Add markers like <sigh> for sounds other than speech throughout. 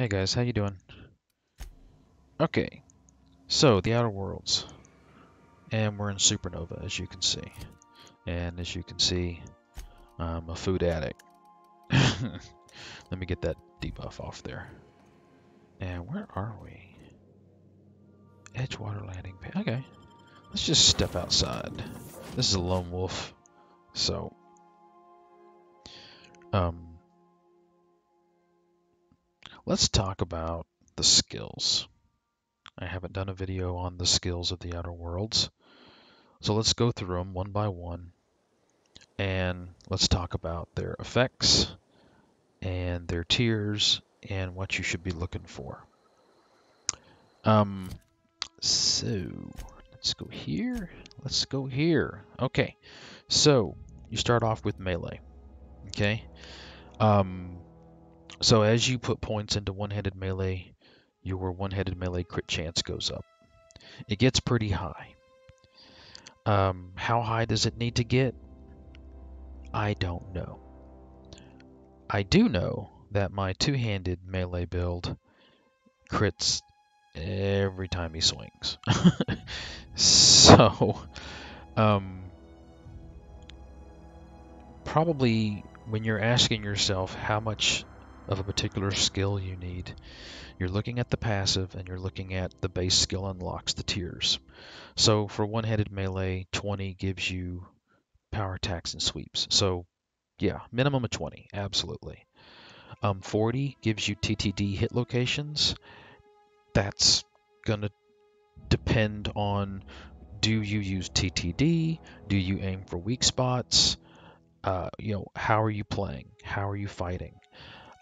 Hey guys, how you doing? Okay, so the Outer Worlds, and we're in Supernova, as you can see. And as you can see, I'm a food addict. <laughs> Let me get that debuff off there. And where are we? Edgewater landing. Okay, let's just step outside. This is a lone wolf, so um, let's talk about the skills. I haven't done a video on the skills of the Outer Worlds. So let's go through them one by one and let's talk about their effects and their tiers and what you should be looking for. Um, so let's go here. Let's go here. Okay, so you start off with melee. Okay. Um, so as you put points into one-handed melee, your one-handed melee crit chance goes up. It gets pretty high. Um, how high does it need to get? I don't know. I do know that my two-handed melee build crits every time he swings. <laughs> so, um, probably when you're asking yourself how much of a particular skill you need, you're looking at the passive and you're looking at the base skill unlocks, the tiers. So for one-handed melee, 20 gives you power attacks and sweeps. So yeah, minimum of 20, absolutely. Um, 40 gives you TTD hit locations. That's going to depend on do you use TTD? Do you aim for weak spots? uh, you know, how are you playing? How are you fighting?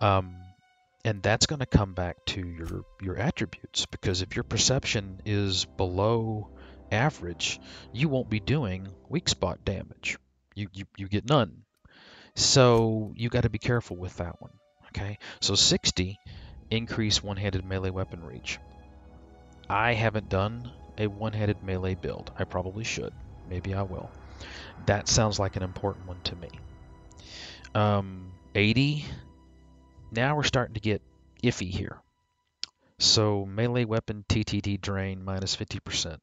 Um, and that's going to come back to your your attributes because if your perception is below average, you won't be doing weak spot damage. You you, you get none. So you got to be careful with that one. Okay, so 60 increase one-handed melee weapon reach. I haven't done a one-handed melee build. I probably should. Maybe I will. That sounds like an important one to me. Um, 80. Now we're starting to get iffy here. So melee weapon TTD drain minus 50%.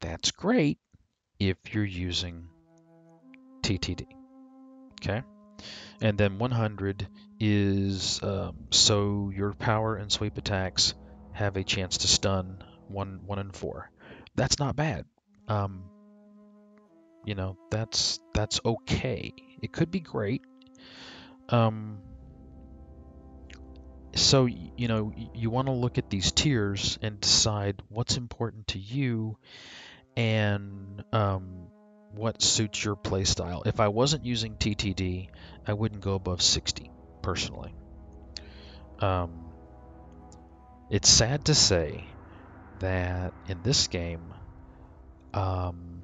That's great if you're using TTD. Okay. And then 100 is um, so your power and sweep attacks have a chance to stun one, one and four. That's not bad. Um, you know that's that's okay it could be great um so you know you want to look at these tiers and decide what's important to you and um, what suits your playstyle. If I wasn't using TTD, I wouldn't go above 60 personally. Um, it's sad to say that in this game, um,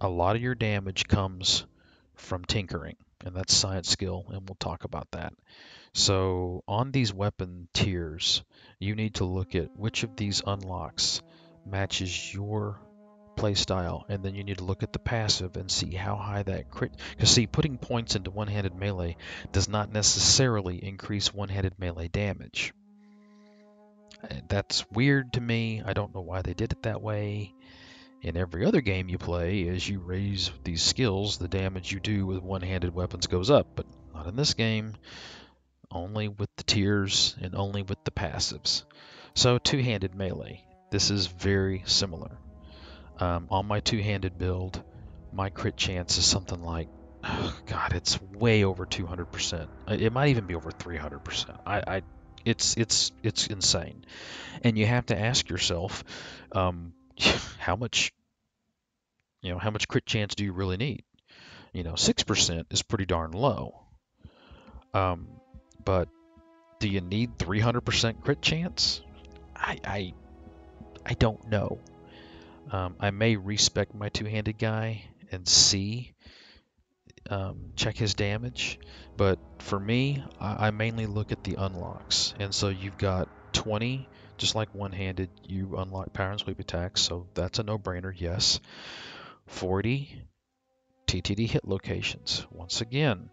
a lot of your damage comes from tinkering, and that's science skill, and we'll talk about that. So on these weapon tiers, you need to look at which of these unlocks matches your playstyle, and then you need to look at the passive and see how high that crit. Because see, putting points into one-handed melee does not necessarily increase one-handed melee damage. Eh, that's weird to me. I don't know why they did it that way in every other game you play, as you raise these skills, the damage you do with one-handed weapons goes up, but not in this game. Only with the tiers and only with the passives. So two-handed melee. This is very similar. Um, on my two-handed build, my crit chance is something like, oh God, it's way over 200%. It might even be over 300%. I, I it's it's it's insane, and you have to ask yourself, um, <laughs> how much you know how much crit chance do you really need you know 6% is pretty darn low um, but do you need 300% crit chance i i, I don't know um, i may respec my two-handed guy and see um, check his damage but for me I, I mainly look at the unlocks and so you've got 20 just like one-handed, you unlock power and sweep attacks, so that's a no-brainer, yes. 40 TTD hit locations. Once again,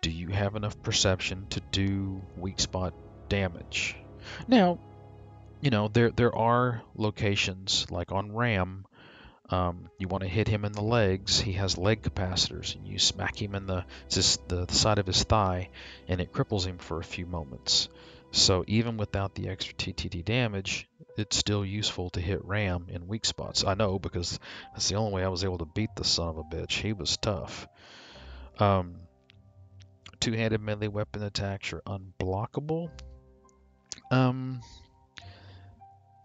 do you have enough perception to do weak spot damage. Now, you know there there are locations like on Ram. Um, you want to hit him in the legs. He has leg capacitors, and you smack him in the just the, the side of his thigh, and it cripples him for a few moments. So even without the extra TTD damage, it's still useful to hit Ram in weak spots. I know because that's the only way I was able to beat the son of a bitch. He was tough. Um, two-handed melee weapon attacks are unblockable. Um,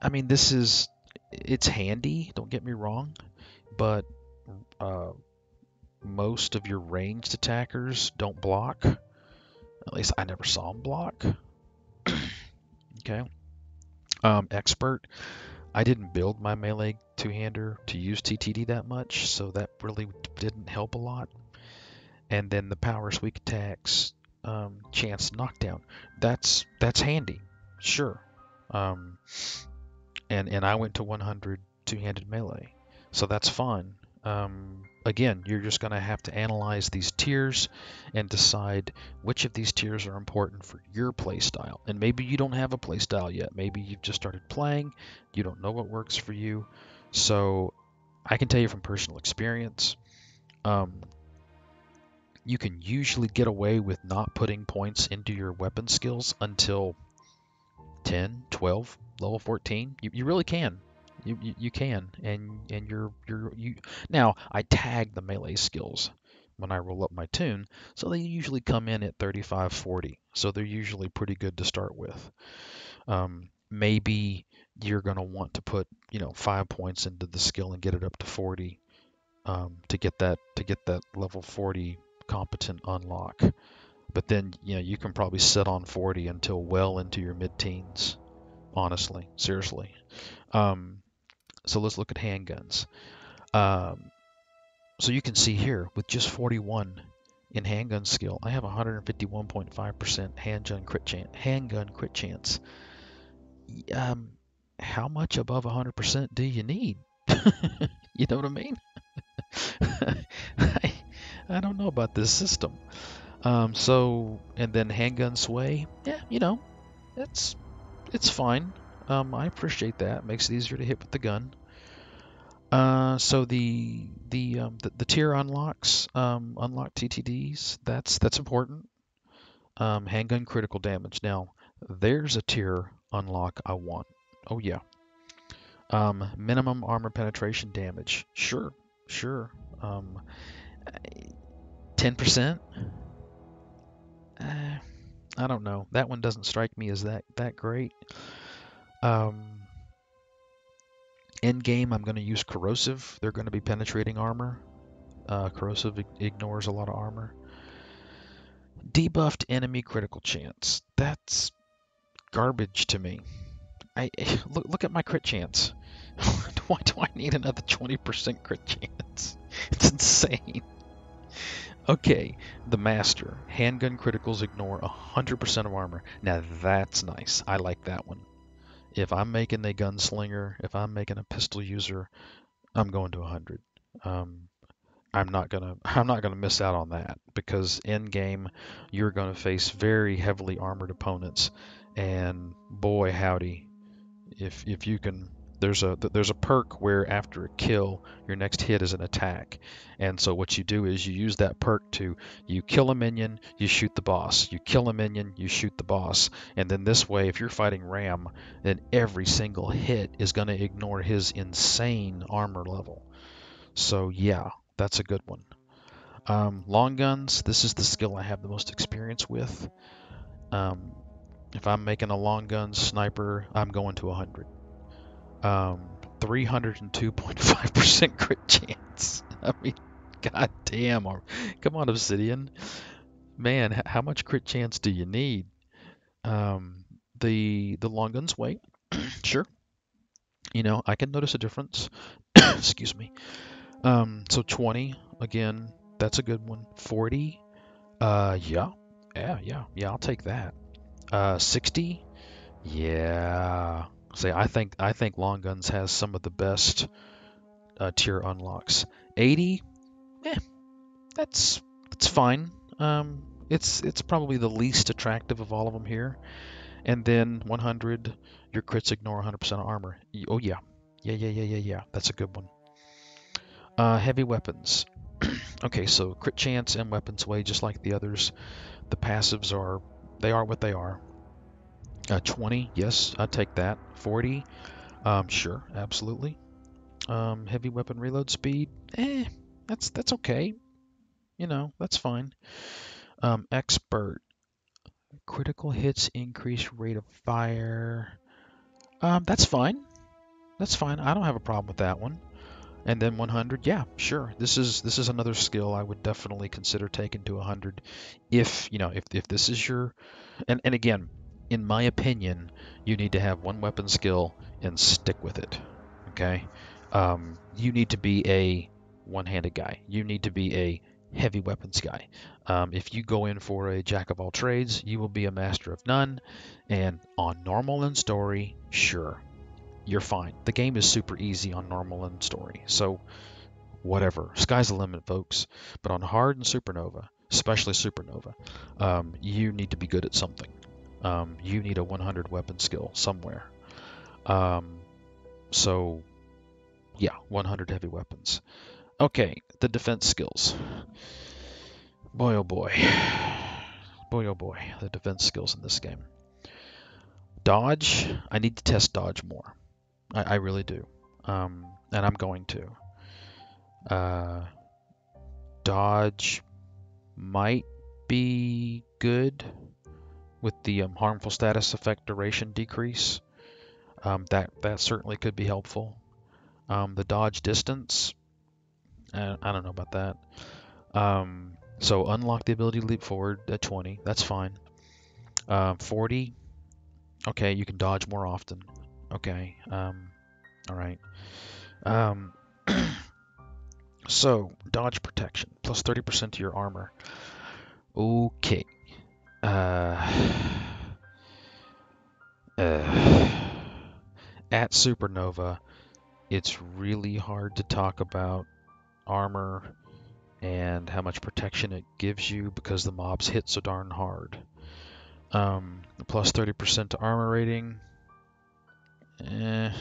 I mean, this is it's handy. Don't get me wrong, but uh, most of your ranged attackers don't block. At least I never saw them block. <coughs> okay. Um, expert. I didn't build my melee two-hander to use TTD that much, so that really didn't help a lot. And then the power sweep attacks, um, chance knockdown. That's that's handy, sure. Um, and and I went to 100 two-handed melee, so that's fun. Um, again, you're just going to have to analyze these tiers and decide which of these tiers are important for your playstyle. And maybe you don't have a playstyle yet. Maybe you've just started playing, you don't know what works for you. So I can tell you from personal experience, um, you can usually get away with not putting points into your weapon skills until 10, 12, level 14. You, you really can. You, you, you can, and and you're you're you. Now I tag the melee skills when I roll up my toon, so they usually come in at 35, 40. So they're usually pretty good to start with. Um, maybe you're going to want to put you know five points into the skill and get it up to 40 um, to get that to get that level 40 competent unlock. But then you know you can probably sit on 40 until well into your mid-teens. Honestly, seriously. Um, so let's look at handguns. Um, so you can see here with just 41 in handgun skill, I have 151.5% handgun crit chance. Handgun crit chance. Um, how much above 100% do you need? <laughs> you know what I mean? <laughs> I, I don't know about this system. Um, so and then handgun sway, yeah, you know, it's it's fine. Um, I appreciate that. Makes it easier to hit with the gun. Uh, so the the, um, the the tier unlocks um, unlock TTDs. That's that's important. Um, handgun critical damage. Now there's a tier unlock I want. Oh yeah. Um, minimum armor penetration damage. Sure, sure. Um, ten percent. Uh, I don't know. That one doesn't strike me as that that great. Um, in game, I'm going to use corrosive. They're going to be penetrating armor. Uh, corrosive ignores a lot of armor. Debuffed enemy critical chance. That's garbage to me. I <laughs> look look at my crit chance. <laughs> Why do I need another 20% crit chance? <laughs> It's insane. Okay, the master. Handgun criticals ignore 100% of armor. Now that's nice. I like that one if I'm making a gunslinger, if I'm making a pistol user, I'm going to 100. Um, I'm not gonna <laughs> I'm not gonna miss out on that because in game you're gonna face very heavily armored opponents, and boy howdy, if if you can there's a there's a perk where after a kill your next hit is an attack. And so what you do is you use that perk to you kill a minion you shoot the boss. You kill a minion you shoot the boss. And then this way if you're fighting ram then every single hit is going to ignore his insane armor level. So yeah that's a good one. Um, long guns this is the skill i have the most experience with. Um, if i'm making a long gun sniper i'm going to 100 um, 302.5% crit <laughs> chance. I mean, god damn. Come on, Obsidian. Man, how much crit chance do you need? Um, the the long guns wait. <clears throat> sure. You know, I can notice a difference. <coughs> Excuse me. Um, so 20, again, that's a good one. 40, uh, yeah. Yeah, yeah, yeah, I'll take that. Uh, 60, yeah, say I think I think Long Guns has some of the best uh, tier unlocks. 80, yeah, that's that's fine. Um, it's it's probably the least attractive of all of them here. And then 100, your crits ignore 100% armor. Oh yeah, yeah, yeah, yeah, yeah, yeah. That's a good one. Uh, heavy weapons. <clears throat> okay, so crit chance and weapons weigh just like the others. The passives are they are what they are. Uh, 20, yes, I'd take that. 40, um, sure, absolutely. Um, heavy weapon reload speed, eh, that's that's okay. You know, that's fine. Um, expert, critical hits increase rate of fire. Um, that's fine. That's fine. I don't have a problem with that one. And then 100, yeah, sure. This is this is another skill I would definitely consider taking to 100 if, you know, if if this is your and and again, in my opinion, you need to have one weapon skill and stick with it. Okay? Um, you need to be a one-handed guy. You need to be a heavy weapons guy. Um, if you go in for a jack of all trades, you will be a master of none. And on normal and story, sure, you're fine. The game is super easy on normal and story. So, whatever. Sky's the limit, folks. But on hard and supernova, especially supernova, um, you need to be good at something. Um, you need a 100 weapon skill somewhere. Um, so, yeah, 100 heavy weapons. Okay, the defense skills. Boy, oh boy. Boy, oh boy, the defense skills in this game. Dodge, I need to test dodge more. I, I really do. Um, and I'm going to. Uh, dodge might be good with the um, harmful status effect duration decrease. Um, that that certainly could be helpful. Um, the dodge distance, uh, I don't know about that. Um, so unlock the ability to leap forward at 20. That's fine. Uh, 40. Okay, you can dodge more often. Okay. Um, all right. <clears throat> So dodge protection plus 30% to your armor. Okay. Uh, <sighs> uh, at Supernova, it's really hard to talk about armor and how much protection it gives you because the mobs hit so darn hard. Um, plus 30% to armor rating. Eh,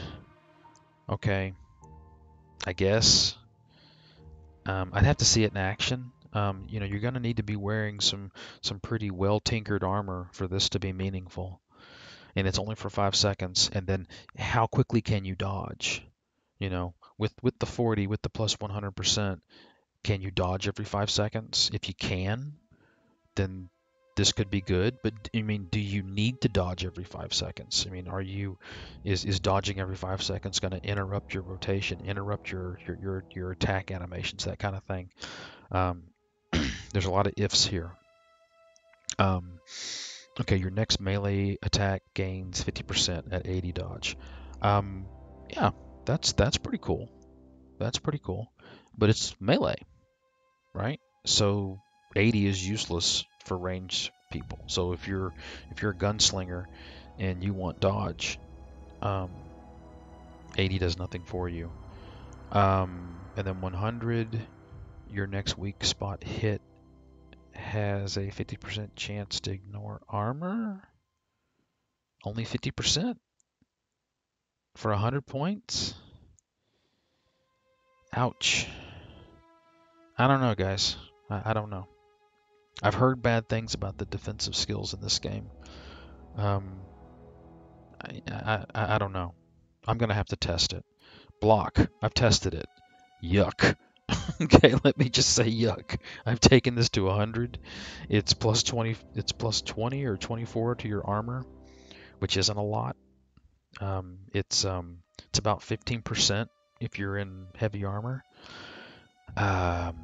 okay. I guess. Um, I'd have to see it in action. Um, you know, you're going to need to be wearing some some pretty well tinkered armor for this to be meaningful. And it's only for five seconds. And then, how quickly can you dodge? You know, with with the 40, with the plus 100%, can you dodge every five seconds? If you can, then this could be good, but I mean, do you need to dodge every five seconds? I mean, are you is is dodging every five seconds going to interrupt your rotation, interrupt your your your, your attack animations, that kind of thing? Um, there's a lot of ifs here. Um, okay, your next melee attack gains 50% at 80 dodge. Um, yeah, that's that's pretty cool. That's pretty cool, but it's melee, right? So 80 is useless for range people. So if you're if you're a gunslinger and you want dodge, um, 80 does nothing for you. Um, and then 100, your next weak spot hit has a 50% chance to ignore armor. Only 50% for 100 points. Ouch. I don't know, guys. I, I don't know. I've heard bad things about the defensive skills in this game. Um, I, I, I don't know. I'm going to have to test it. Block. I've tested it. Yuck. <laughs> okay, let me just say yuck. I've taken this to 100. It's plus 20 it's plus 20 or 24 to your armor, which isn't a lot. Um, it's um, it's about 15% if you're in heavy armor. Um,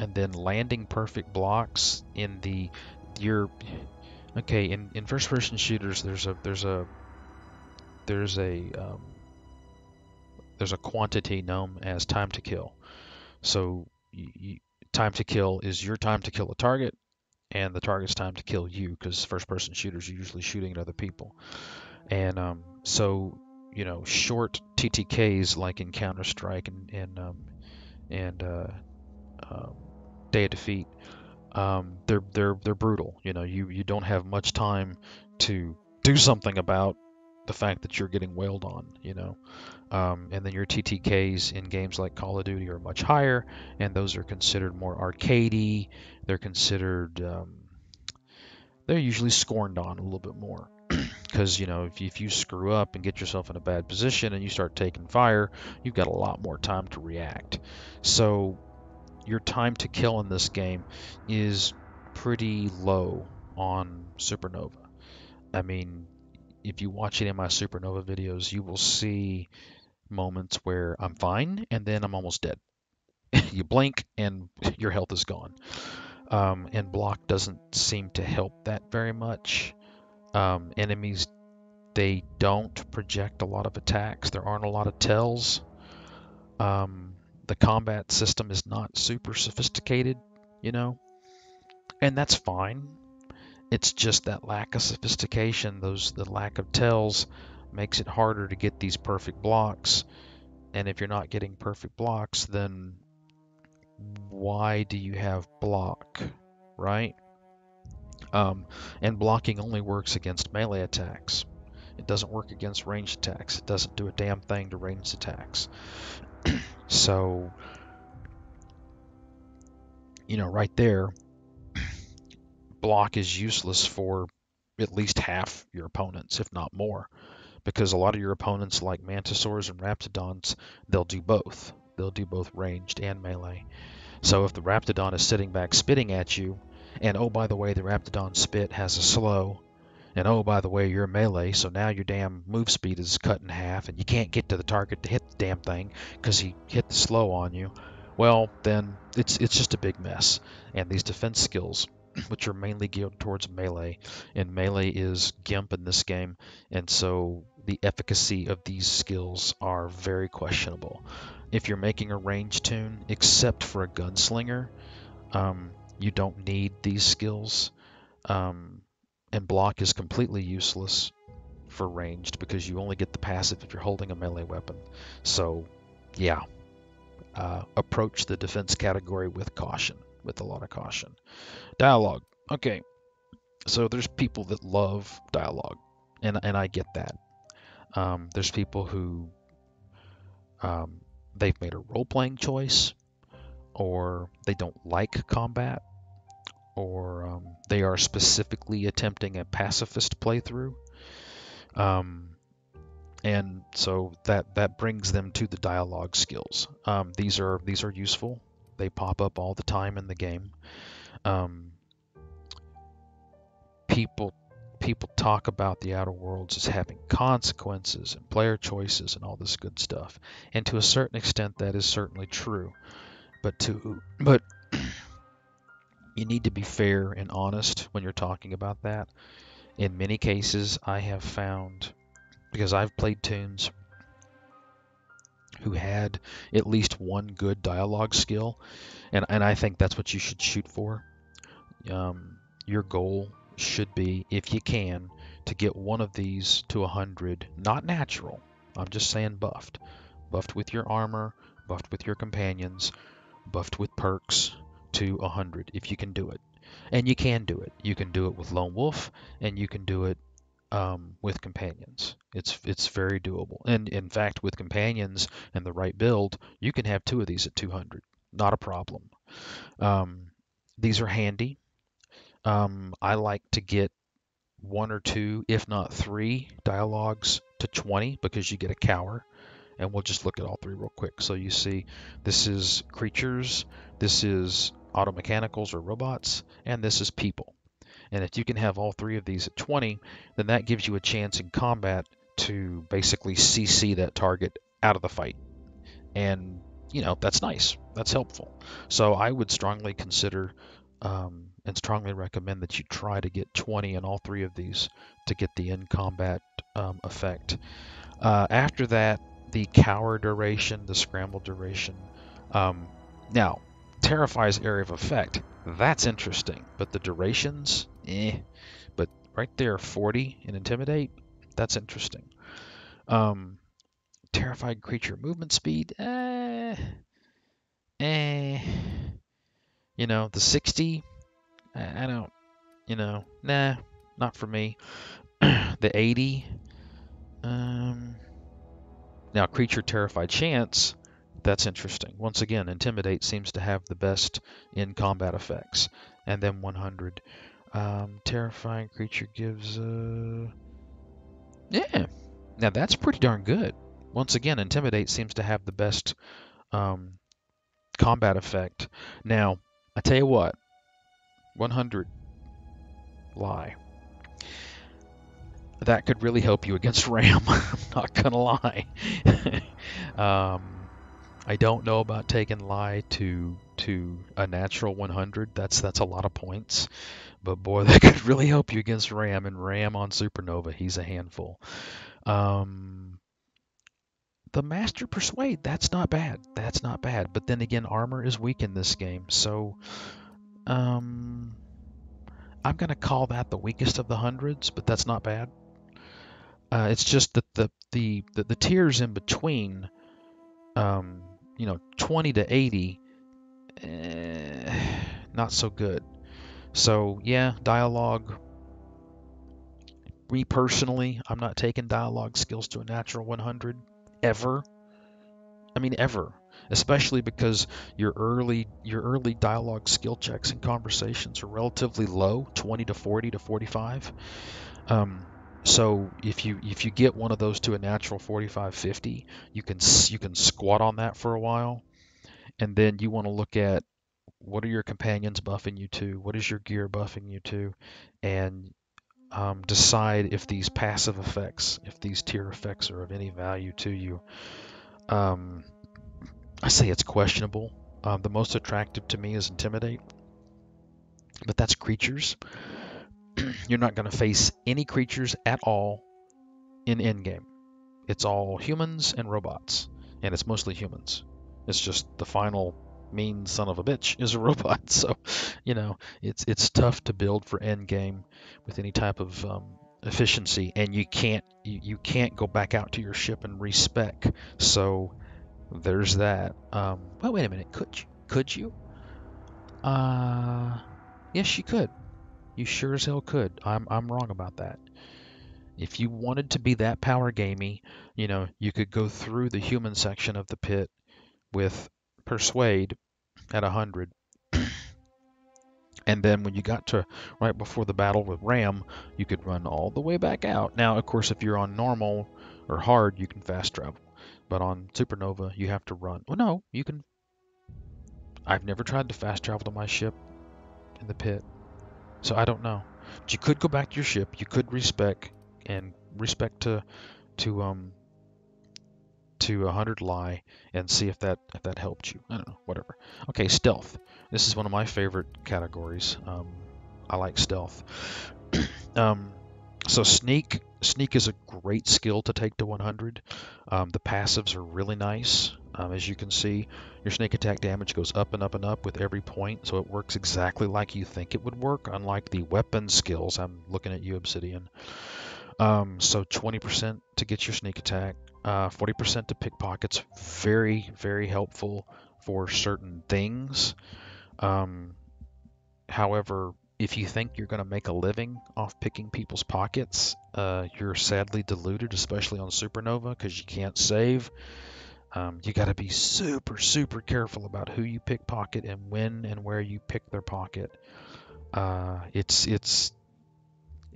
and then landing perfect blocks in the your okay in, in first person shooters there's a there's a there's a um, there's a quantity known as time to kill so time to kill is your time to kill a target and the target's time to kill you because first person shooters are usually shooting at other people and um, so you know short TTKs like in Counter Strike and and um, and uh, um, Day of Defeat, um, they're they're they're brutal. You know, you you don't have much time to do something about the fact that you're getting wailed on. You know, um, and then your TTKs in games like Call of Duty are much higher, and those are considered more arcadey. They're considered um, they're usually scorned on a little bit more <clears throat> because you know if if you screw up and get yourself in a bad position and you start taking fire you've got a lot more time to react so your time to kill in this game is pretty low on supernova i mean if you watch any of my supernova videos you will see moments where i'm fine and then i'm almost dead <laughs> you blink and <laughs> your health is gone um, and block doesn't seem to help that very much. Um, enemies, they don't project a lot of attacks. There aren't a lot of tells. Um, the combat system is not super sophisticated, you know, and that's fine. It's just that lack of sophistication, those the lack of tells, makes it harder to get these perfect blocks. And if you're not getting perfect blocks, then why do you have block, right? Um, and blocking only works against melee attacks. It doesn't work against ranged attacks. It doesn't do a damn thing to ranged attacks. <clears throat> so, you know, right there, block is useless for at least half your opponents, if not more, because a lot of your opponents, like Mantisaurs and Raptidons, they'll do both. They'll do both ranged and melee. So if the Raptidon is sitting back spitting at you, and oh, by the way, the Raptidon spit has a slow, and oh, by the way, you're melee, so now your damn move speed is cut in half, and you can't get to the target to hit the damn thing because he hit the slow on you. Well, then it's it's just a big mess. And these defense skills, which are mainly geared towards melee, and melee is Gimp in this game, and so the efficacy of these skills are very questionable if you're making a range toon, except for a gunslinger, um, you don't need these skills. Um, and block is completely useless for ranged because you only get the passive if you're holding a melee weapon. So, yeah, uh, approach the defense category with caution, with a lot of caution. Dialogue. Okay, so there's people that love dialogue, and and I get that. Um, there's people who um, they've made a role playing choice, or they don't like combat, or um, they are specifically attempting a pacifist playthrough. Um, and so that that brings them to the dialogue skills. Um, these are these are useful. They pop up all the time in the game. Um, people people talk about the outer worlds as having consequences and player choices and all this good stuff. And to a certain extent that is certainly true. But to but <clears throat> you need to be fair and honest when you're talking about that. In many cases I have found because I've played toons who had at least one good dialogue skill and and I think that's what you should shoot for. Um, your goal should be, if you can, to get one of these to a 100, not natural. I'm just saying buffed. Buffed with your armor, buffed with your companions, buffed with perks to a 100 if you can do it. And you can do it. You can do it with Lone Wolf, and you can do it um, with companions. It's it's very doable. And in fact, with companions and the right build, you can have two of these at 200. Not a problem. Um, these are handy. Um, I like to get one or two, if not three, dialogues to 20 because you get a cower. And we'll just look at all three real quick. So you see, this is creatures, this is automechanicals or robots, and this is people. And if you can have all three of these at 20, then that gives you a chance in combat to basically CC that target out of the fight. And, you know, that's nice. That's helpful. So I would strongly consider um, and strongly recommend that you try to get 20 in all three of these to get the in combat um, effect. Uh, after that, the cower duration, the scramble duration. Um, now, terrifies area of effect, that's interesting, but the durations, eh. But right there, 40 in Intimidate, that's interesting. Um, terrified creature movement speed, eh. Eh. You know, the 60 I, I don't, you know, nah, not for me. <clears throat> the 80, um, now creature terrified chance, that's interesting. Once again, intimidate seems to have the best in combat effects, and then 100. Um, terrifying creature gives uh, yeah. Now that's pretty darn good. Once again, intimidate seems to have the best um, combat effect. Now, I tell you what, 100 lie. That could really help you against <laughs> Ram. I'm not gonna lie. <laughs> um, I don't know about taking lie to to a natural 100. That's that's a lot of points, but boy, <laughs> that could really help you against Ram. And Ram on Supernova, he's a handful. Um, the Master Persuade, that's not bad. That's not bad. But then again, armor is weak in this game, so um, I'm gonna call that the weakest of the hundreds, but that's not bad. Uh, it's just that the, the the the tiers in between, um, you know, 20 to 80, eh, not so good. So yeah, dialogue. Me personally, I'm not taking dialogue skills to a natural 100 ever. I mean ever, especially because your early your early dialogue skill checks and conversations are relatively low, 20 to 40 to 45. Um, so if you if you get one of those to a natural 45 50, you can you can squat on that for a while, and then you want to look at what are your companions buffing you to, what is your gear buffing you to, and um, decide if these passive effects, if these tier effects are of any value to you. Um, I say it's questionable. Um, the most attractive to me is Intimidate, but that's creatures. <clears throat> You're not going to face any creatures at all in endgame. It's all humans and robots, and it's mostly humans. It's just the final mean son of a bitch is a <laughs> robot. So, you know, it's it's tough to build for endgame with any type of um, efficiency, and you can't you, you can't go back out to your ship and respec. So there's that. Um, well, wait a minute. Could you? Could you? Uh, yes, you could. You sure as hell could. I'm I'm wrong about that. If you wanted to be that power gamey, you know, you could go through the human section of the pit with persuade at 100 and then when you got to right before the battle with ram you could run all the way back out. Now of course if you're on normal or hard you can fast travel. But on supernova you have to run. Well no you can. I've never tried to fast travel to my ship in the pit so i don't know. But you could go back to your ship. You could respec and respect to to um to 100 lie and see if that if that helped you. I don't know, whatever. Okay, stealth. This is one of my favorite categories. Um, I like stealth. <clears throat> um, so sneak sneak is a great skill to take to 100. Um, the passives are really nice. Um, as you can see, your sneak attack damage goes up and up and up with every point, so it works exactly like you think it would work, unlike the weapon skills. I'm looking at you, Obsidian. Um, so 20% to get your sneak attack, uh, 40% to pickpockets. Very, very helpful for certain things. Um, however, if you think you're going to make a living off picking people's pockets, uh, you're sadly deluded, especially on Supernova, because you can't save. Um, you got to be super, super careful about who you pickpocket and when and where you pick their pocket. Uh, it's it's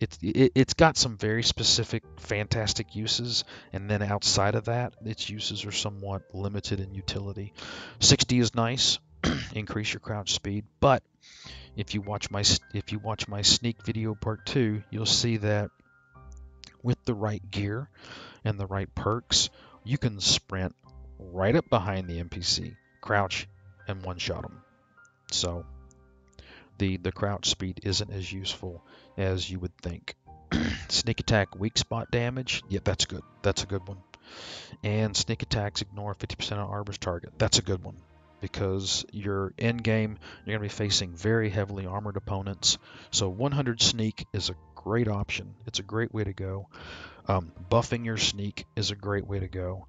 it's it, it's got some very specific fantastic uses and then outside of that its uses are somewhat limited in utility. 60 is nice <clears throat> increase your crouch speed but if you watch my if you watch my sneak video part 2 you'll see that with the right gear and the right perks you can sprint right up behind the NPC crouch and one shot them so the the crouch speed isn't as useful as you would think. <clears throat> sneak attack weak spot damage, yeah, that's good. That's a good one. And sneak attacks ignore 50% of armor's target. That's a good one because your end game you're going to be facing very heavily armored opponents. So 100 sneak is a great option. It's a great way to go. Um, buffing your sneak is a great way to go.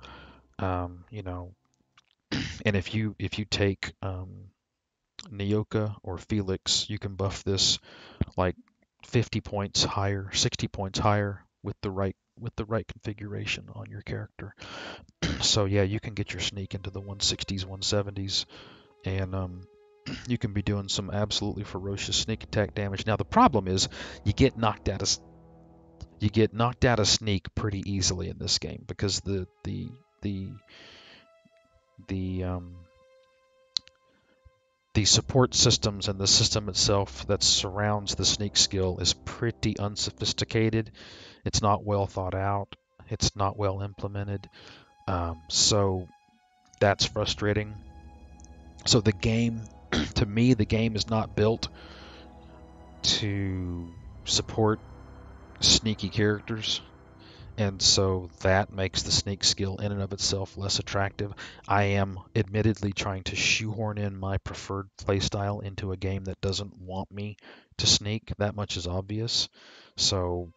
Um, you know, <clears throat> and if you if you take um, Nyoka or Felix, you can buff this like 50 points higher, 60 points higher with the right with the right configuration on your character. <clears throat> so yeah, you can get your sneak into the 160s, 170s, and um, <clears throat> you can be doing some absolutely ferocious sneak attack damage. Now the problem is you get knocked out of you get knocked out of sneak pretty easily in this game because the the the the um, the support systems and the system itself that surrounds the sneak skill is pretty unsophisticated. It's not well thought out. It's not well implemented. Um, so that's frustrating. So the game, <clears throat> to me, the game is not built to support sneaky characters and so that makes the sneak skill in and of itself less attractive. I am admittedly trying to shoehorn in my preferred playstyle into a game that doesn't want me to sneak. That much is obvious. So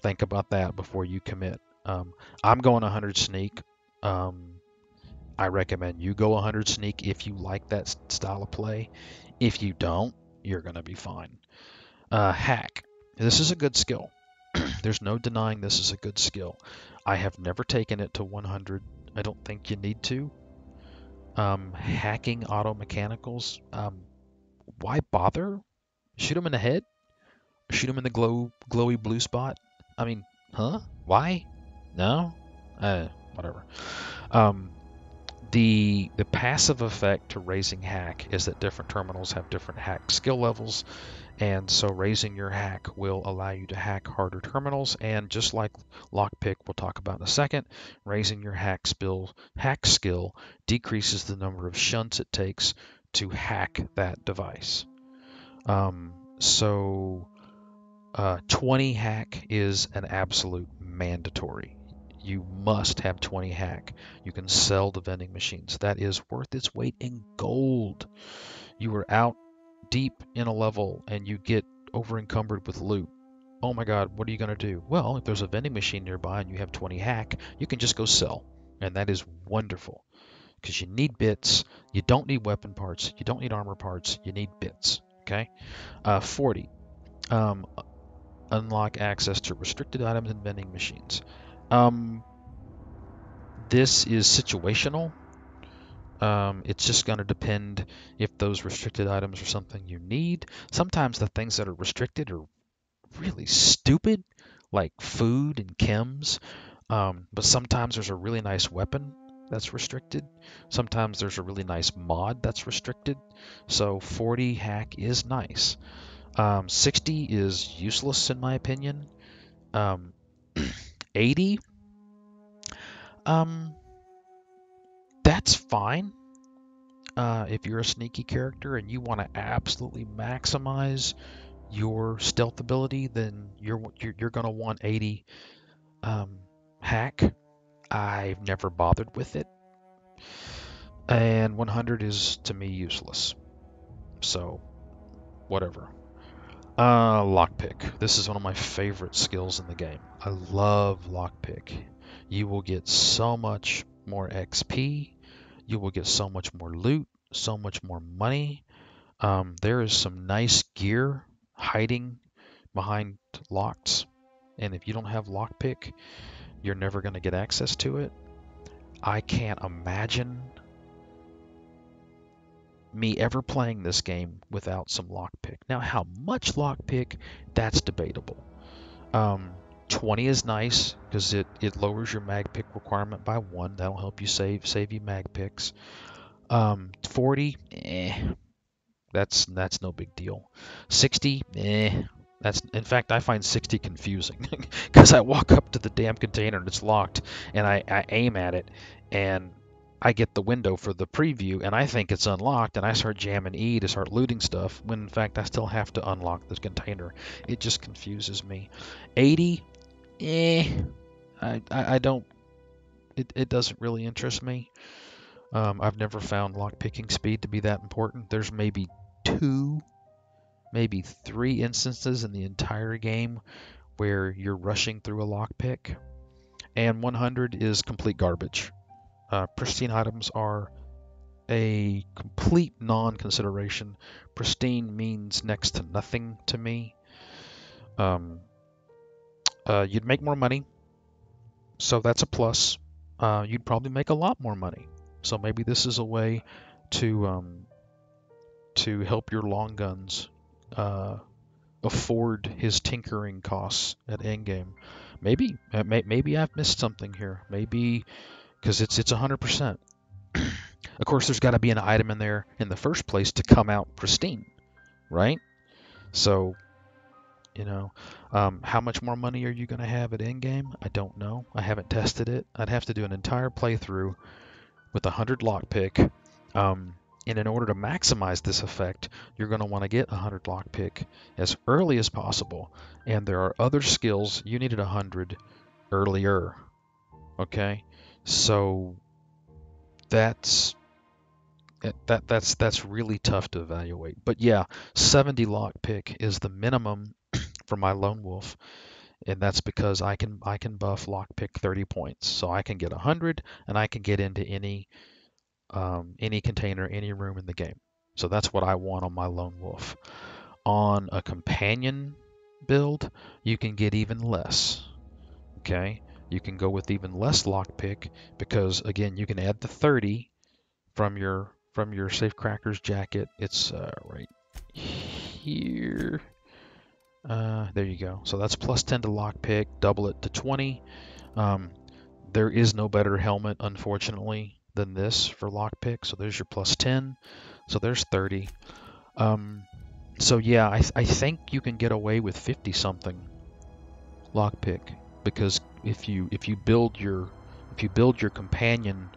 think about that before you commit. Um, I'm going 100 sneak. Um, I recommend you go 100 sneak if you like that style of play. If you don't, you're going to be fine. Uh, hack. This is a good skill. There's no denying this is a good skill. I have never taken it to 100. I don't think you need to. Um, hacking auto mechanicals. Um, why bother? Shoot them in the head? Shoot them in the glow glowy blue spot? I mean, huh? Why? No? Uh, whatever. Um, the the passive effect to raising hack is that different terminals have different hack skill levels and so raising your hack will allow you to hack harder terminals. And just like lockpick, we'll talk about in a second, raising your hack skill, hack skill decreases the number of shunts it takes to hack that device. Um, so uh, 20 hack is an absolute mandatory. You must have 20 hack. You can sell the vending machines. That is worth its weight in gold. You are out deep in a level and you get over encumbered with loot, oh my god, what are you going to do? Well, if there's a vending machine nearby and you have 20 hack, you can just go sell. And that is wonderful because you need bits. You don't need weapon parts. You don't need armor parts. You need bits. Okay? Uh, 40. Um, unlock access to restricted items and vending machines. Um, this is situational. Um, it's just going to depend if those restricted items are something you need. Sometimes the things that are restricted are really stupid, like food and chems. Um, but sometimes there's a really nice weapon that's restricted. Sometimes there's a really nice mod that's restricted. So 40 hack is nice. Um, 60 is useless in my opinion. Um, <clears throat> 80 um that's fine. Uh, if you're a sneaky character and you want to absolutely maximize your stealth ability, then you're you're, you're going to want 80 um, hack. I've never bothered with it, and 100 is to me useless. So, whatever. Uh, lockpick. This is one of my favorite skills in the game. I love lockpick. You will get so much more XP you will get so much more loot, so much more money. Um, there is some nice gear hiding behind locks, and if you don't have lockpick, you're never going to get access to it. I can't imagine me ever playing this game without some lockpick. Now, how much lockpick, that's debatable. Um, 20 is nice because it, it lowers your mag pick requirement by one. That'll help you save save you mag picks. Um, 40, eh, that's that's no big deal. 60, eh, that's in fact I find 60 confusing <laughs> because I walk up to the damn container and it's locked, and I, I aim at it, and I get the window for the preview and I think it's unlocked and I start jamming E to start looting stuff when in fact I still have to unlock the container. It just confuses me. 80, eh, I, I, I don't, it, it doesn't really interest me. Um, I've never found lock picking speed to be that important. There's maybe two, maybe three instances in the entire game where you're rushing through a lockpick, and 100 is complete garbage. Uh, pristine items are a complete non-consideration. Pristine means next to nothing to me. Um, uh, you'd make more money, so that's a plus. Uh, you'd probably make a lot more money, so maybe this is a way to um, to help your long guns uh, afford his tinkering costs at endgame. Maybe, uh, maybe I've missed something here. Maybe because it's it's 100%. <clears throat> of course, there's got to be an item in there in the first place to come out pristine, right? So, you know, um, how much more money are you going to have at endgame? I don't know. I haven't tested it. I'd have to do an entire playthrough with a 100 lockpick. Um, and in order to maximize this effect, you're going to want to get a 100 lockpick as early as possible. And there are other skills you needed a 100 earlier. Okay? So that's that that's that's really tough to evaluate. But yeah, 70 lockpick is the minimum for my lone wolf and that's because I can I can buff lockpick 30 points. So I can get 100 and I can get into any um, any container, any room in the game. So that's what I want on my lone wolf. On a companion build, you can get even less. Okay, you can go with even less lockpick because again, you can add the 30 from your from your safecracker's jacket. It's uh, right here. Uh, there you go. So that's plus 10 to lockpick, double it to 20. Um, there is no better helmet, unfortunately than this for lockpick. So there's your plus 10. So there's 30. Um, so yeah, I, th- I think you can get away with 50 something lockpick because if you if you build your if you build your companion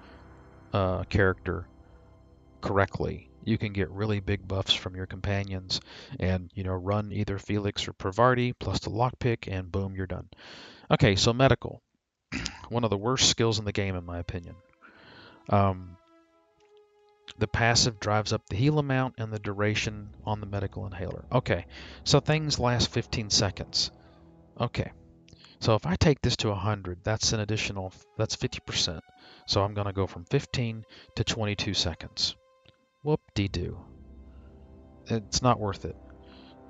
uh, character correctly, you can get really big buffs from your companions and you know run either Felix or Parvati plus the lockpick and boom you're done. Okay, so medical. <clears throat> One of the worst skills in the game in my opinion. Um, the passive drives up the heal amount and the duration on the medical inhaler. Okay, so things last 15 seconds. Okay, so if I take this to 100, that's an additional, that's 50%. So I'm going to go from 15 to 22 seconds. Whoop-de-doo. It's not worth it.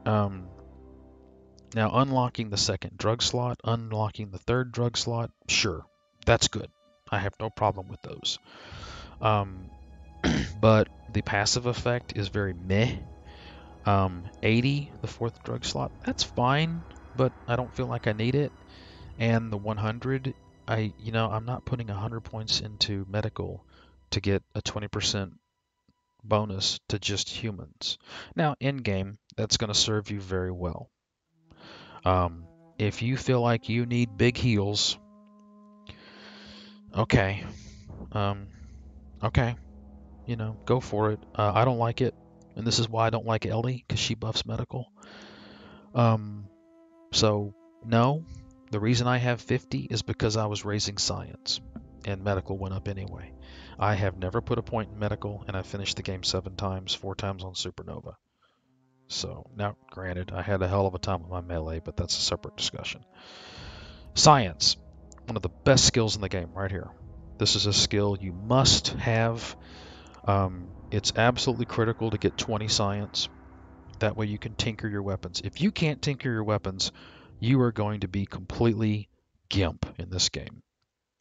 Um, now, unlocking the second drug slot, unlocking the third drug slot, sure, that's good. I have no problem with those. Um, <clears throat> but the passive effect is very meh. Um, 80, the fourth drug slot, that's fine, but I don't feel like I need it. And the 100, I, you know, I'm not putting 100 points into medical to get a 20% bonus to just humans. Now, in game, that's going to serve you very well. Um, if you feel like you need big heals, okay, um, okay, you know, go for it. Uh, I don't like it, and this is why I don't like Ellie because she buffs medical. Um, so no, the reason I have 50 is because I was raising science, and medical went up anyway. I have never put a point in medical, and I finished the game seven times, four times on Supernova. So now, granted, I had a hell of a time with my melee, but that's a separate discussion. Science, one of the best skills in the game, right here. This is a skill you must have. Um, it's absolutely critical to get 20 science. That way you can tinker your weapons. If you can't tinker your weapons, you are going to be completely gimp in this game.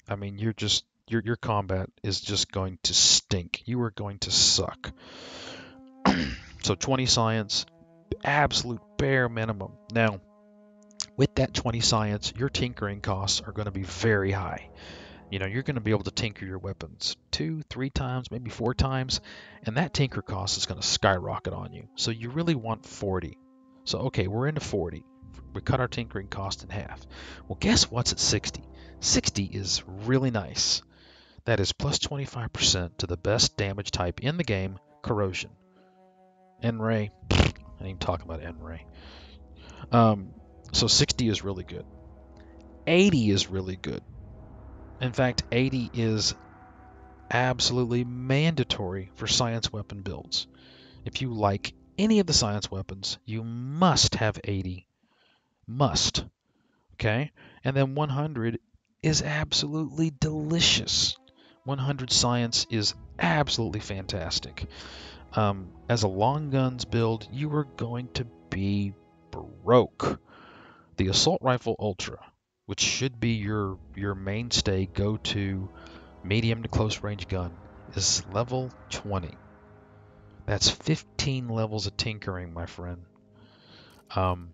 I mean, you're just your your combat is just going to stink. You are going to suck. <clears throat> so 20 science, absolute bare minimum. Now, with that 20 science, your tinkering costs are going to be very high. You know, you're going to be able to tinker your weapons two, three times, maybe four times, and that tinker cost is going to skyrocket on you. So you really want 40. So, okay, we're into 40. We cut our tinkering cost in half. Well, guess what's at 60? 60 is really nice. That is plus 25% to the best damage type in the game, corrosion. N-ray, I ain't even talking about N-ray. Um, so 60 is really good. 80 is really good. In fact, 80 is absolutely mandatory for science weapon builds. If you like any of the science weapons, you must have 80. Must. Okay? And then 100 is absolutely delicious. 100 science is absolutely fantastic. Um, as a long guns build, you are going to be broke. The assault rifle ultra, which should be your your mainstay go-to medium to close range gun, is level 20. That's 15 levels of tinkering, my friend. Um,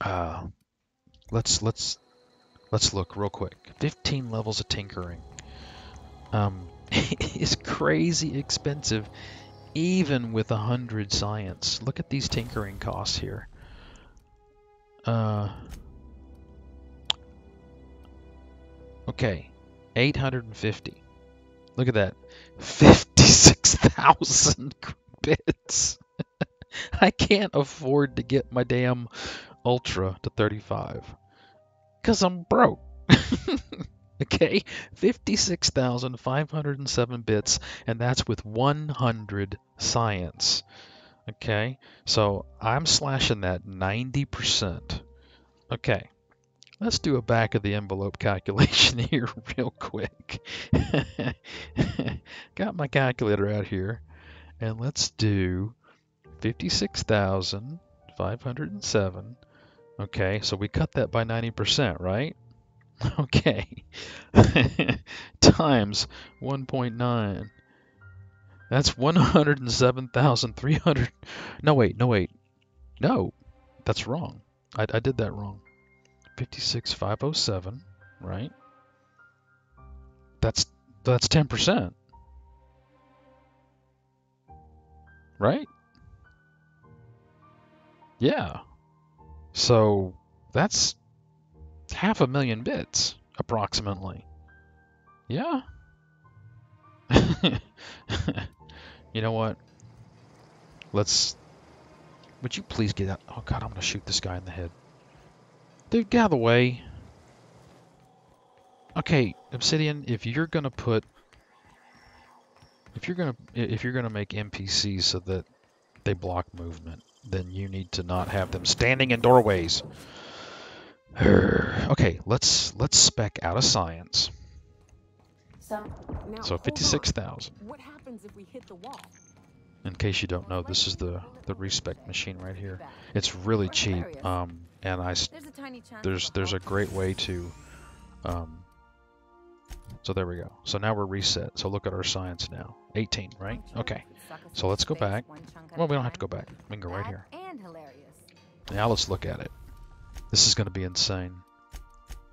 uh, let's let's let's look real quick. 15 levels of tinkering. Um, <laughs> is crazy expensive, even with a hundred science. Look at these tinkering costs here. Uh, okay, 850. Look at that, 56,000 <laughs> bits. <laughs> I can't afford to get my damn Ultra to 35 because I'm broke. <laughs> okay, 56,507 bits, and that's with 100 science. Okay, so I'm slashing that 90%. Okay, let's do a back of the envelope <laughs> calculation here <laughs> real quick. Got my calculator out here, and let's do 56,507. Okay, so we cut that by 90%, right? <laughs> Okay. <laughs> Times 1.9. That's 107,300. No, wait, no, wait. No, that's wrong. I, I did that wrong. 56,507, right? That's that's 10%. Right? Yeah. So that's half a million bits, approximately. Yeah? <laughs> you know what? Let's... Would you please get out? Oh god, I'm gonna shoot this guy in the head. Dude, get out of the way. Okay, Obsidian, if you're gonna put... If you're gonna if you're gonna make NPCs so that they block movement, then you need to not have them standing in doorways. Okay, let's let's spec out of science. So, now, So 56,000. What happens if we hit the wall? In case you don't know, this is the the respec machine right here. It's really cheap, um, and I There's a tiny chance. there's a great way to um, so there we go. So now we're reset. So look at our science now. 18 right? Okay. Could suck us so let's go back. one chunk at well we don't have to go back. We can go right here. now let's look at it. This is going to be insane.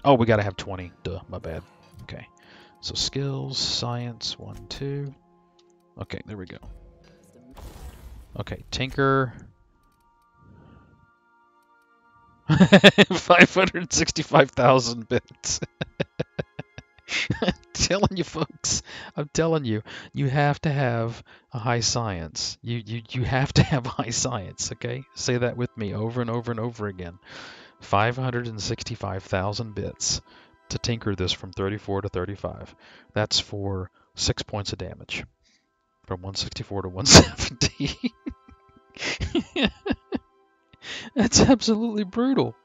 Oh we got to have 20 duh my bad. Okay. So skills science one two. Okay there we go. Okay tinker. <laughs> 565,000 bits. <laughs> <laughs> Telling you folks, I'm telling you, you have to have a high science. You you you have to have high science, okay? Say that with me over and over and over again. 565,000 bits to tinker this from 34 to 35. That's for 6 points of damage. From 164 to 170. <laughs> That's absolutely brutal.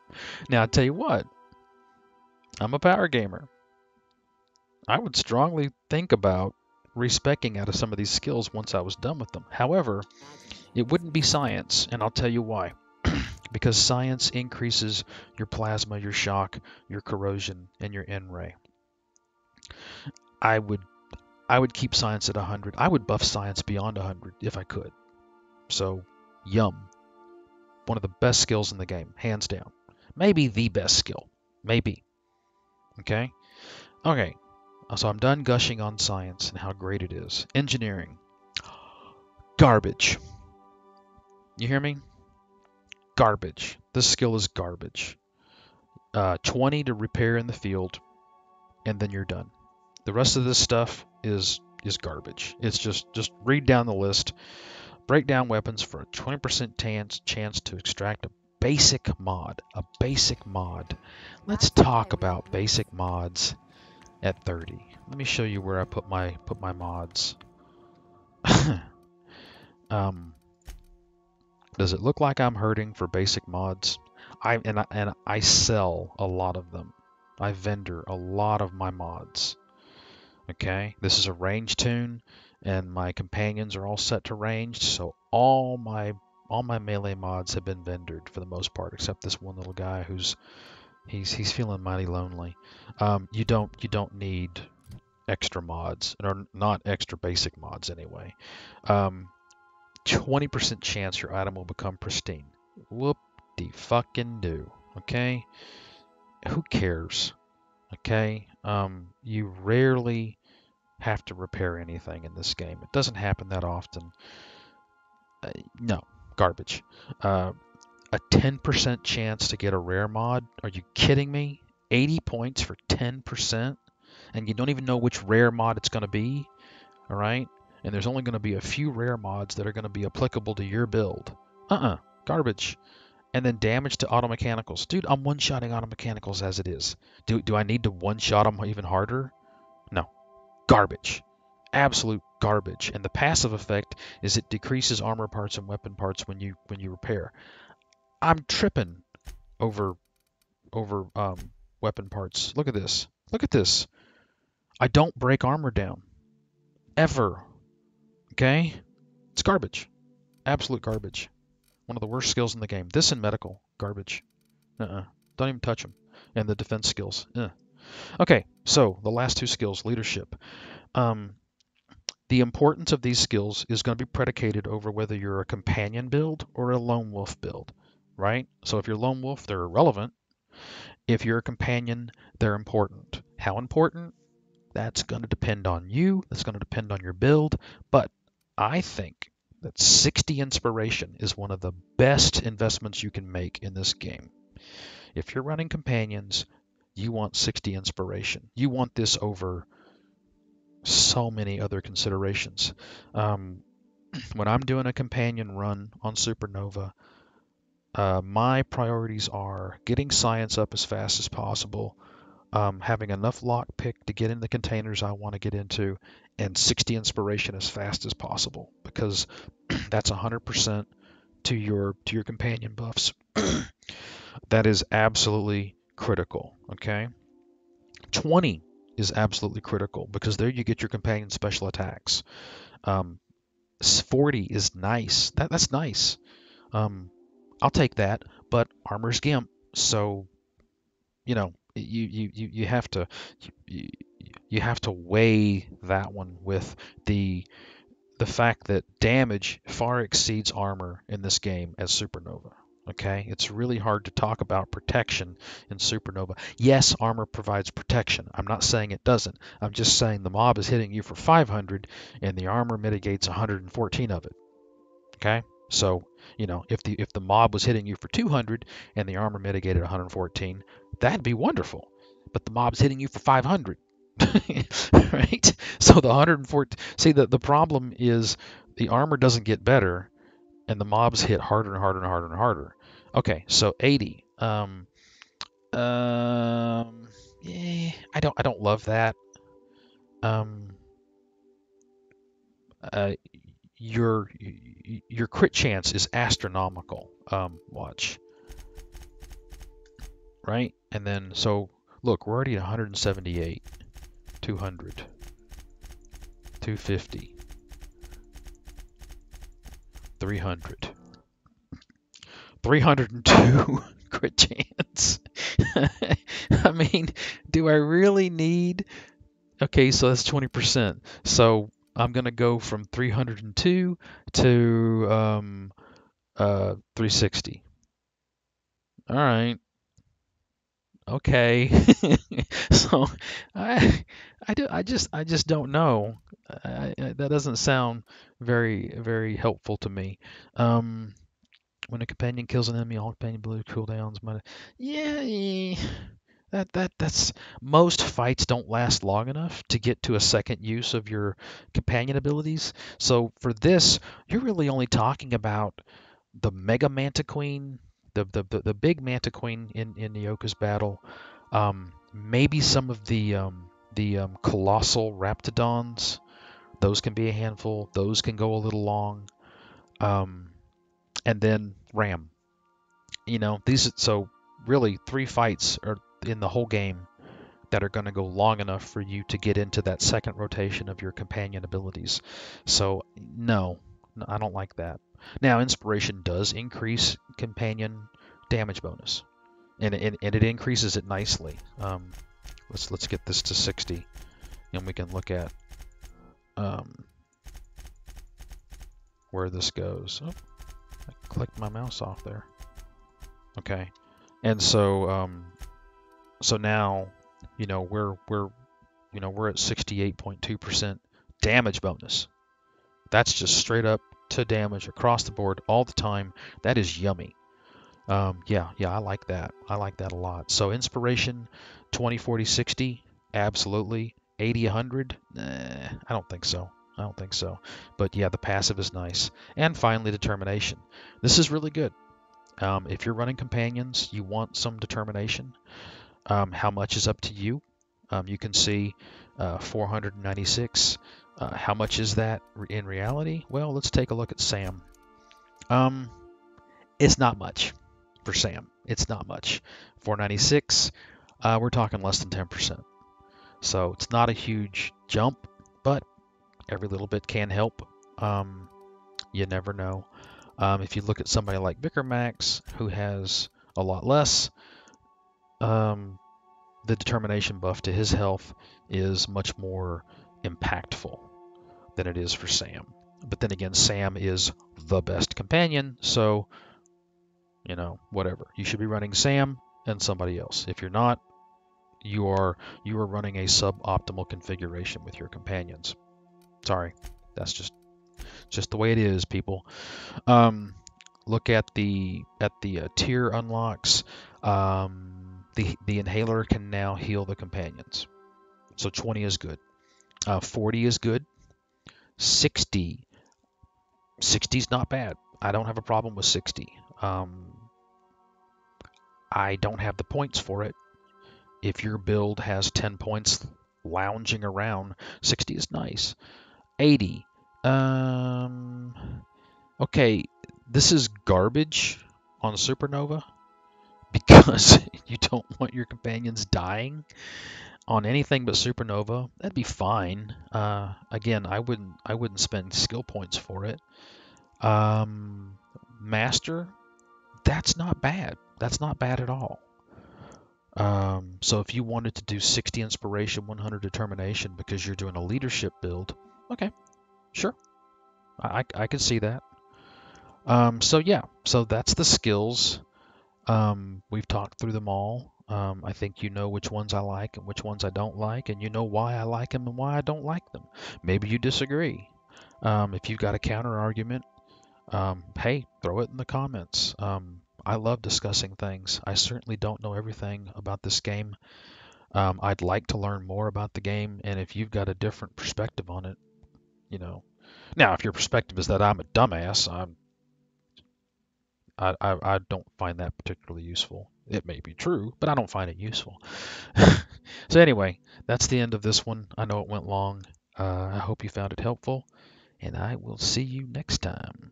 Now, I tell you what, I'm a power gamer. I would strongly think about respecking out of some of these skills once I was done with them. However, it wouldn't be science, and I'll tell you why. <clears throat> because science increases your plasma, your shock, your corrosion, and your N ray. I would I would keep science at 100. I would buff science beyond 100 if I could. So, yum. One of the best skills in the game, hands down. Maybe the best skill. Maybe. Okay? Okay. So I'm done gushing on science and how great it is. Engineering. <gasps> Garbage. You hear me? Garbage. This skill is garbage. Uh, 20 to repair in the field, and then you're done. The rest of this stuff is is garbage. It's just just read down the list. Break down weapons for a 20% chance chance to extract a basic mod. A basic mod. Let's talk about basic mods at 30. Let me show you where I put my put my mods. <laughs> um, does it look like I'm hurting for basic mods? I and I, and I sell a lot of them. I vendor a lot of my mods. Okay, this is a range tune. and my companions are all set to ranged. So all my all my melee mods have been vendored for the most part, except this one little guy who's he's he's feeling mighty lonely. Um, you don't you don't need extra mods, or not extra basic mods anyway. Um, 20% chance your item will become pristine. Whoop de fucking do. Okay? Who cares? Okay? Um, you rarely have to repair anything in this game. It doesn't happen that often. Uh, no, garbage. Uh, a 10% chance to get a rare mod? Are you kidding me? 80 points for 10%? And you don't even know which rare mod it's going to be? All right? And there's only going to be a few rare mods that are going to be applicable to your build. Uh uh Garbage. And then damage to auto mechanicals. Dude, I'm one shotting auto mechanicals as it is. Do, do I need to one shot them even harder? No. Garbage. Absolute garbage. And the passive effect is it decreases armor parts and weapon parts when you when you repair. I'm tripping over over um, weapon parts. Look at this. Look at this. I don't break armor down. Ever. Okay? It's garbage. Absolute garbage. One of the worst skills in the game. This and medical. Garbage. Uh-uh. Don't even touch them. And the defense skills. Eh. Okay, so the last two skills, leadership. Um, the importance of these skills is going to be predicated over whether you're a companion build or a lone wolf build right? So if you're lone wolf, they're irrelevant. If you're a companion, they're important. How important? That's going to depend on you. That's going to depend on your build. But I think that 60 inspiration is one of the best investments you can make in this game. If you're running companions, you want 60 inspiration. You want this over so many other considerations. Um, <clears throat> when I'm doing a companion run on Supernova, uh, my priorities are getting science up as fast as possible, um, having enough lockpick to get in the containers I want to get into, and 60 inspiration as fast as possible because <clears throat> that's 100% to your to your companion buffs. <clears throat> that is absolutely critical. Okay, 20 is absolutely critical because there you get your companion special attacks. Um, 40 is nice. That that's nice. Um, I'll take that, but armor's gimp, so you know you you you, you have to you, you have to weigh that one with the the fact that damage far exceeds armor in this game as supernova. Okay, it's really hard to talk about protection in supernova. Yes, armor provides protection. I'm not saying it doesn't. I'm just saying the mob is hitting you for 500 and the armor mitigates 114 of it. Okay, so you know, if the if the mob was hitting you for 200 and the armor mitigated 114, that'd be wonderful. But the mob's hitting you for 500. <laughs> right? So the 114 See the the problem is the armor doesn't get better and the mobs hit harder and harder and harder and harder. Okay, so 80. Um um yeah, I don't I don't love that. Um uh, your your crit chance is astronomical. Um, watch. Right? And then, so, look, we're already at 178, 200, 250, 300, 302 <laughs> crit chance. <laughs> I mean, do I really need... Okay, so that's 20%. So I'm going to go from 302 to um, uh, 360. All right. Okay. <laughs> so I I do I just I just don't know. I, I, that doesn't sound very very helpful to me. Um, when a companion kills an enemy, all companion blue cooldowns might. Yeah. That that that's most fights don't last long enough to get to a second use of your companion abilities. So for this, you're really only talking about the Mega Mantiqueen, the the the, the big Mantiqueen in in Nyoka's battle, um, maybe some of the um, the um, colossal Raptidons. Those can be a handful. Those can go a little long. Um, and then Ram. You know these. So really, three fights are in the whole game that are going to go long enough for you to get into that second rotation of your companion abilities. So, no, I don't like that. Now, inspiration does increase companion damage bonus, and it, and it increases it nicely. Um, let's let's get this to 60, and we can look at um, where this goes. Oh, I clicked my mouse off there. Okay, and so um, so now you know we're we're you know we're at 68.2% damage bonus. That's just straight up to damage across the board all the time. That is yummy. Um, yeah, yeah, I like that. I like that a lot. So inspiration, 20, 40, 60, absolutely. 80, 100, nah, I don't think so. I don't think so. But yeah, the passive is nice. And finally, determination. This is really good. Um, if you're running companions, you want some determination. Um, how much is up to you? Um, you can see uh, 496. Uh, how much is that in reality? Well, let's take a look at Sam. Um, it's not much for Sam. It's not much. 496. Uh, we're talking less than 10%. So it's not a huge jump, but every little bit can help. Um, you never know. Um, if you look at somebody like Vicar Max, who has a lot less, um, the determination buff to his health is much more impactful than it is for Sam. But then again, Sam is the best companion, so you know, whatever. You should be running Sam and somebody else. If you're not, you are you are running a suboptimal configuration with your companions. Sorry, that's just just the way it is, people. Um, look at the at the uh, tier unlocks. Um, the the inhaler can now heal the companions, so 20 is good. Uh, 40 is good. 60 60 is not bad. I don't have a problem with 60. Um, I don't have the points for it. If your build has 10 points lounging around, 60 is nice. 80. Um, okay, this is garbage on Supernova <laughs> because you don't want your companions dying on anything but Supernova. That'd be fine. Uh, again, I wouldn't I wouldn't spend skill points for it. Um, Master, that's not bad. That's not bad at all. Um, so if you wanted to do 60 inspiration, 100 determination because you're doing a leadership build, okay, sure, I, I can see that. Um, so yeah, so that's the skills. Um, we've talked through them all. Um, I think you know which ones I like and which ones I don't like, and you know why I like them and why I don't like them. Maybe you disagree. Um, if you've got a counter argument, um, hey, throw it in the comments. Um, I love discussing things. I certainly don't know everything about this game. Um, I'd like to learn more about the game, and if you've got a different perspective on it, you know. Now, if your perspective is that I'm a dumbass, I'm, I, I, I don't find that particularly useful. It may be true, but I don't find it useful. <laughs> so anyway, that's the end of this one. I know it went long. Uh, I hope you found it helpful, and I will see you next time.